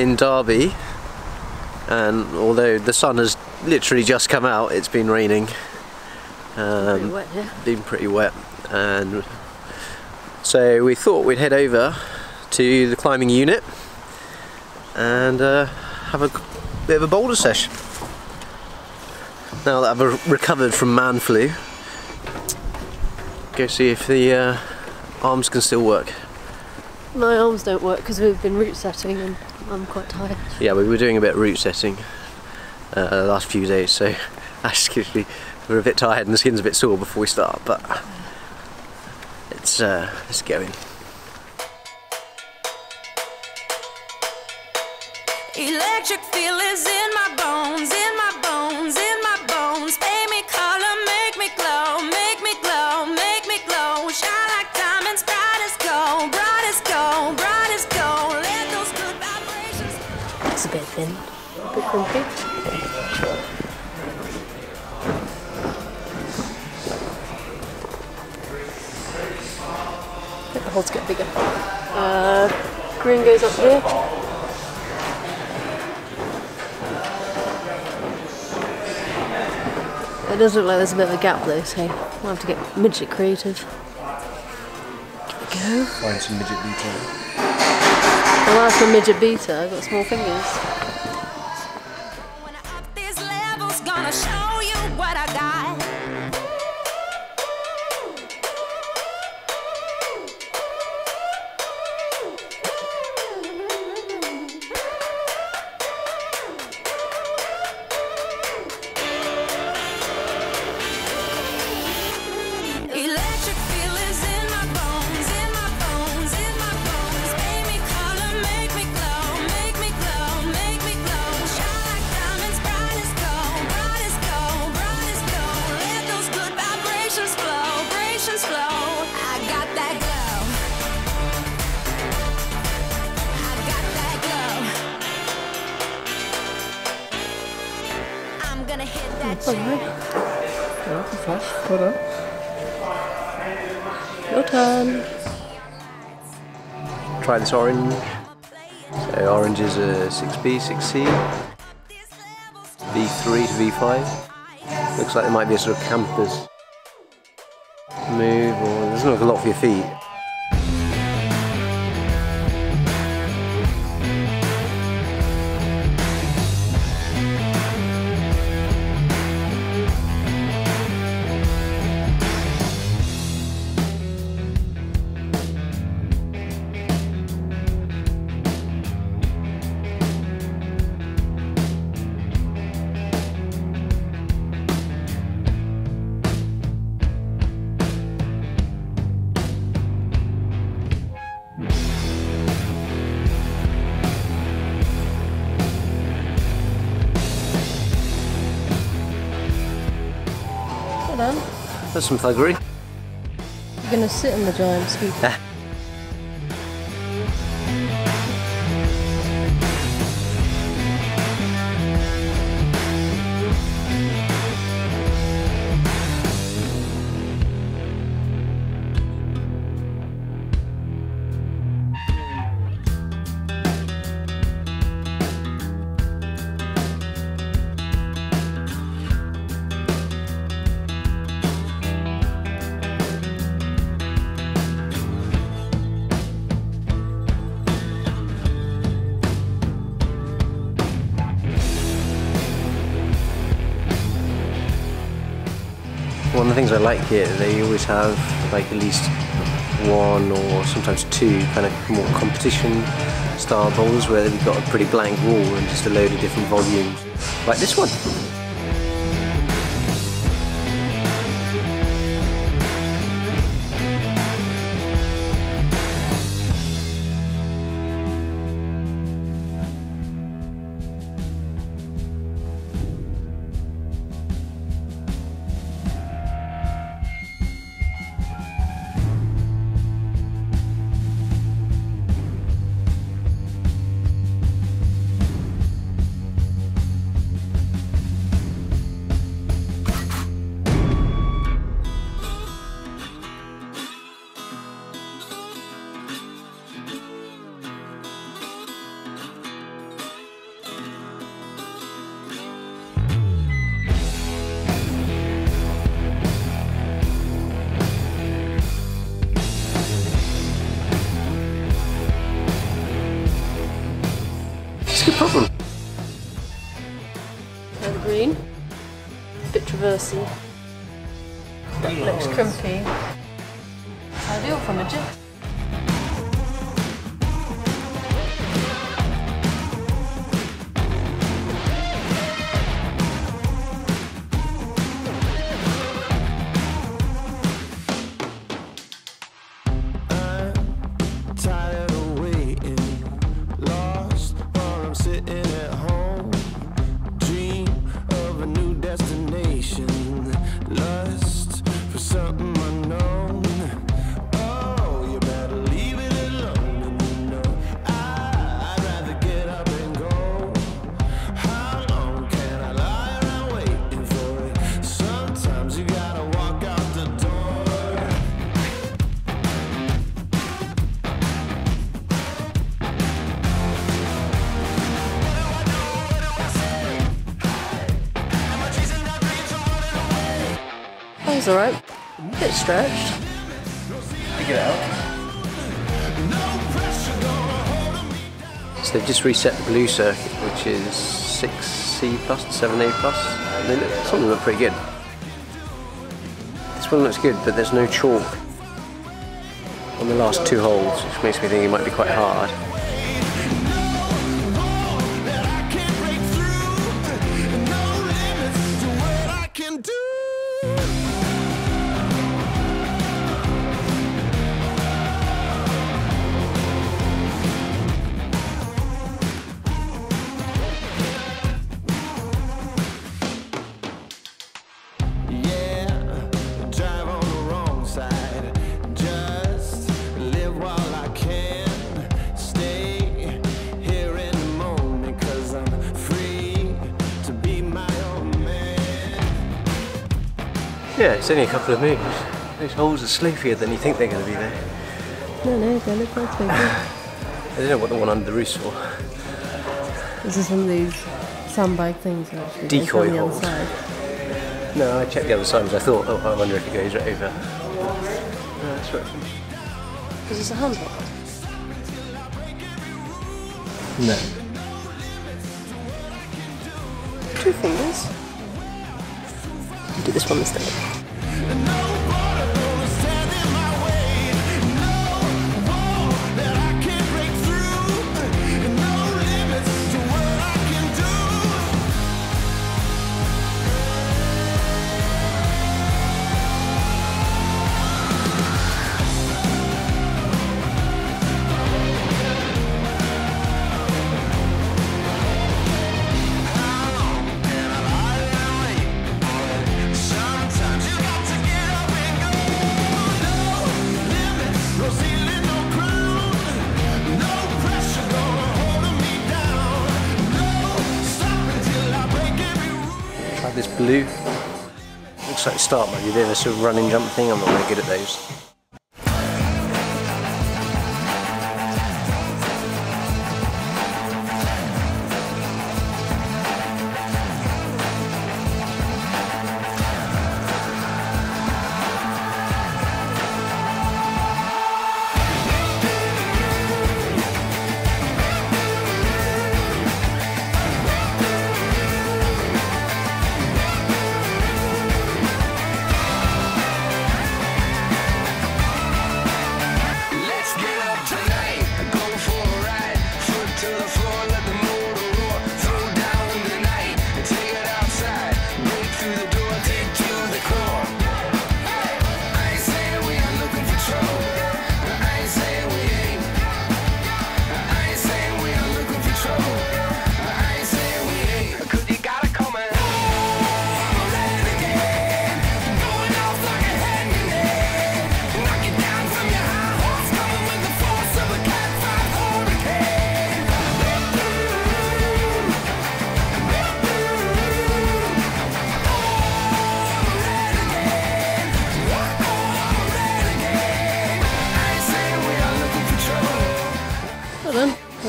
In Derby and although the sun has literally just come out, it's been raining. Um, pretty wet, yeah. Been pretty wet and so we thought we'd head over to the climbing unit and uh, have a bit of a boulder session. Now that I've recovered from man flu, go see if the uh, arms can still work. My arms don't work because we've been route setting and I'm quite tired. Yeah, we were doing a bit of route setting uh, the last few days, so actually we're a bit tired and the skin's a bit sore before we start, but it's, uh, it's going. It's a bit thin, a bit crimpy. the holes get bigger. Uh, green goes up here. It does look like there's a bit of a gap though, so we'll have to get midget creative. Go. Find some midget beta. Well, that's my midget beta. I've got small fingers. Try this orange. So orange is a 6B, 6C. V3 to V5. Looks like there might be a sort of campus move, or doesn't look a lot for your feet. Some thuggery. You're gonna sit in the giant scooter. Things I like here, they always have like at least one or sometimes two kind of more competition style bowls where they've got a pretty blank wall and just a load of different volumes, like this one. Traversy. Looks crimpy. Ideal from a That was alright. Bit stretched. Figure it out. So they've just reset the blue circuit, which is 6C plus, 7A plus. And they look, some of them look pretty good. This one looks good, but there's no chalk on the last two holes, which makes me think it might be quite hard. Yeah, it's only a couple of moves. Those holes are sloppier than you think they're going to be there. No, no, they look quite big. I don't know what the one under the roof's for. This is one of these sandbag things actually. Decoy go on the other side. No, I checked the other side, but I thought, oh, I wonder if it goes right over. No, that's right. Is this a handle? No. Two fingers. Do this one instead. Sometimes start. You did a sort of running jump thing. I'm not very good at those.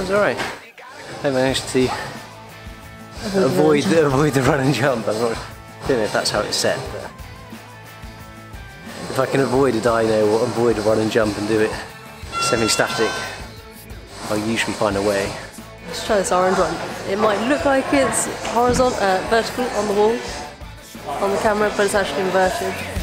Was alright. I managed to avoid the, avoid the run and jump. I'm not, I don't know if that's how it's set, but if I can avoid a dyno or avoid a run and jump and do it semi-static, I'll usually find a way. Let's try this orange one. It might look like it's horizontal, uh, vertical on the wall, on the camera, but it's actually inverted.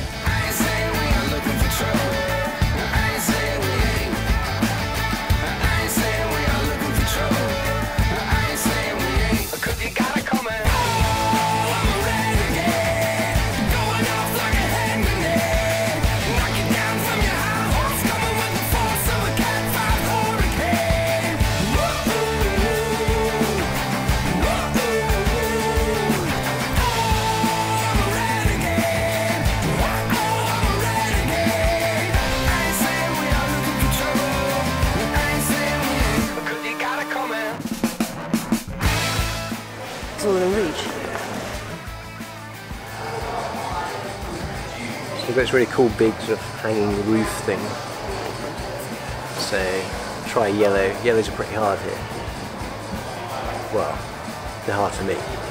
It's all within reach. So you've got this really cool big sort of hanging roof thing. So try yellow. Yellows are pretty hard here. Well, they're hard for me.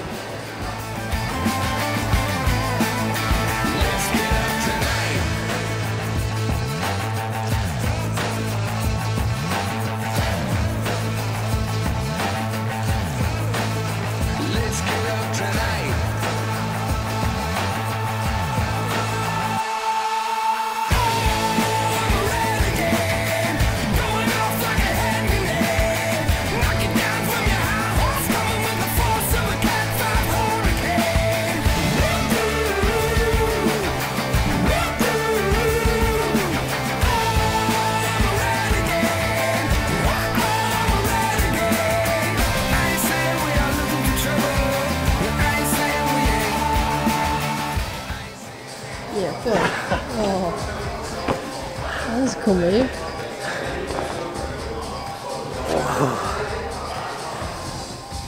That was a cool move.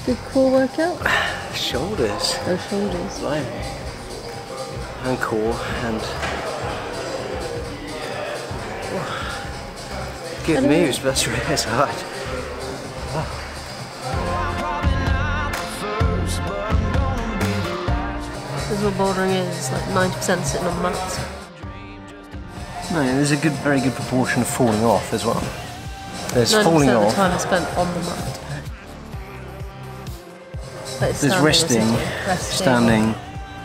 Good core workout. Shoulders. Those shoulders. Blimey. And core and good I don't know. moves, but really that's hard. This is what bouldering is. It's like 90% sitting on mats. No, there's a good, very good proportion of falling off as well. There's 90% falling of the time is spent on the mat. But There's standing resting, resting, standing,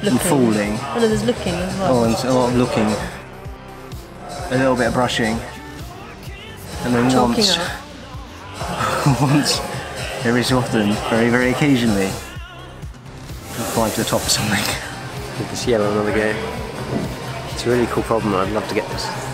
and falling. Oh, no, there's looking as well. Oh, and a lot of oh, looking. A little bit of brushing. And then Chalking once, up. once, every so often, very, very occasionally, you climb to the top of something. Give this yellow another go. It's a really cool problem. I'd love to get this.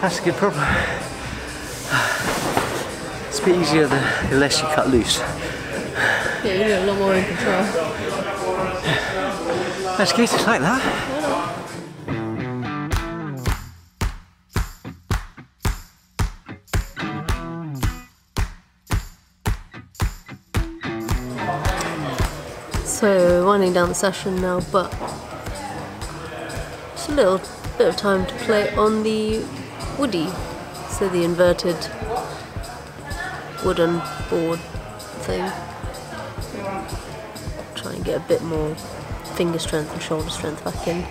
That's a good problem. It's a bit easier the, the less you cut loose. Yeah, you're a lot more in control. That's good, it's like that. So winding down the session now, but it's a little bit of time to play on the woody, so the inverted wooden board thing. Try and get a bit more finger strength and shoulder strength back in.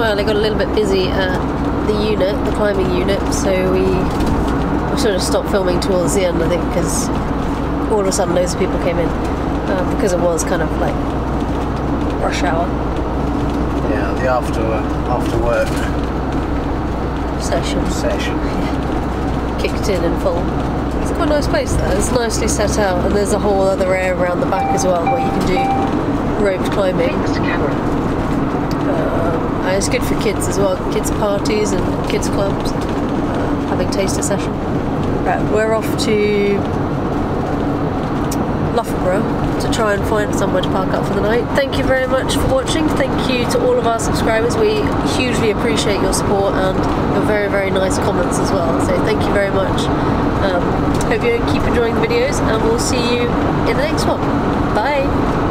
Well, I got a little bit busy at the unit, the climbing unit, so we, we sort of stopped filming towards the end, I think, because all of a sudden loads of people came in. Uh, because it was kind of like rush hour Yeah, the after after work session. session. kicked in in full. It's quite a nice place there. It's nicely set out, and there's a whole other area around the back as well where you can do rope climbing. Um, it's good for kids as well, kids parties and kids clubs, uh, having taster session. Right, we're off to Loughborough to try and find somewhere to park up for the night. Thank you very much for watching. Thank you to all of our subscribers. We hugely appreciate your support and your very, very nice comments as well. So thank you very much. Um, hope you keep enjoying the videos and we'll see you in the next one. Bye.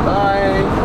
Bye.